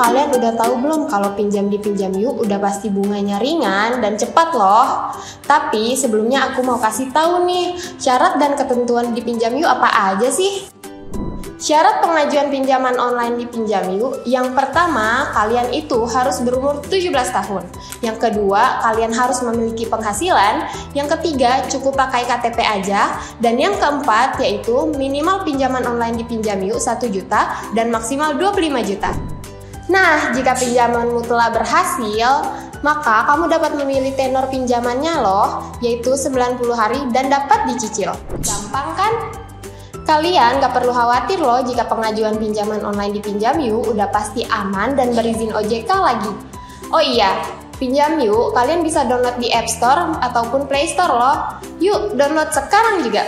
kalian udah tahu belum kalau pinjam di Pinjam Yuk udah pasti bunganya ringan dan cepat loh. Tapi sebelumnya aku mau kasih tahu nih, syarat dan ketentuan di Pinjam Yuk apa aja sih? Syarat pengajuan pinjaman online di Pinjam Yuk, yang pertama, kalian itu harus berumur 17 tahun. Yang kedua, kalian harus memiliki penghasilan. Yang ketiga, cukup pakai KTP aja. Dan yang keempat, yaitu minimal pinjaman online di Pinjam Yuk 1 juta dan maksimal 25 juta. Nah, jika pinjamanmu telah berhasil, maka kamu dapat memilih tenor pinjamannya loh, yaitu 90 hari dan dapat dicicil. Gampang kan? Kalian gak perlu khawatir loh jika pengajuan pinjaman online di Pinjam Yuk udah pasti aman dan berizin OJK lagi. Oh iya, Pinjam Yuk kalian bisa download di App Store ataupun Play Store loh. Yuk, download sekarang juga.